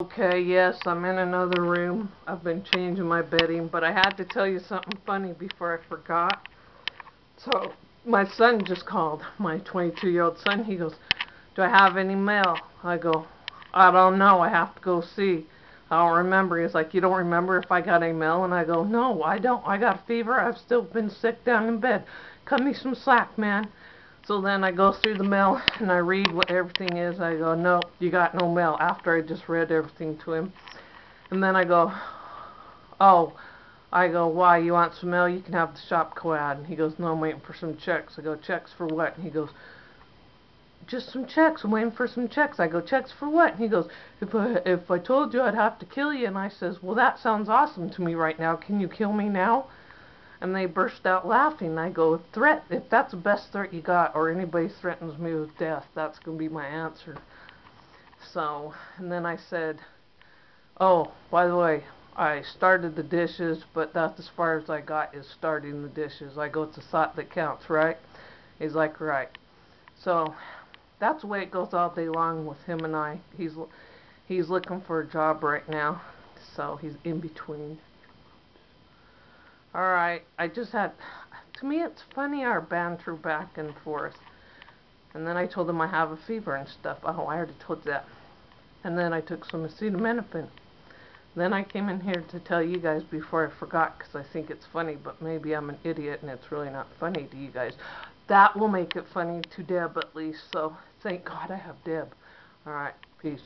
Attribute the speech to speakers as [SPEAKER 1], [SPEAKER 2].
[SPEAKER 1] Okay, yes, I'm in another room. I've been changing my bedding, but I had to tell you something funny before I forgot. So, my son just called, my 22-year-old son. He goes, do I have any mail? I go, I don't know. I have to go see. I don't remember. He's like, you don't remember if I got any mail? And I go, no, I don't. I got a fever. I've still been sick down in bed. Cut me some slack, man. So then I go through the mail and I read what everything is. I go, no, you got no mail. After I just read everything to him. And then I go, oh, I go, why, you want some mail? You can have the shop ad. And he goes, no, I'm waiting for some checks. I go, checks for what? And he goes, just some checks. I'm waiting for some checks. I go, checks for what? And he goes, if I, if I told you I'd have to kill you. And I says, well, that sounds awesome to me right now. Can you kill me now? And they burst out laughing. I go, threat, if that's the best threat you got, or anybody threatens me with death, that's going to be my answer. So, and then I said, oh, by the way, I started the dishes, but that's as far as I got is starting the dishes. I go, it's a thought that counts, right? He's like, right. So, that's the way it goes all day long with him and I. He's he's looking for a job right now, so he's in between. Alright, I just had, to me it's funny our banter back and forth. And then I told him I have a fever and stuff. Oh, I already told that. And then I took some acetaminophen. Then I came in here to tell you guys before I forgot because I think it's funny, but maybe I'm an idiot and it's really not funny to you guys. That will make it funny to Deb at least, so thank God I have Deb. Alright, peace.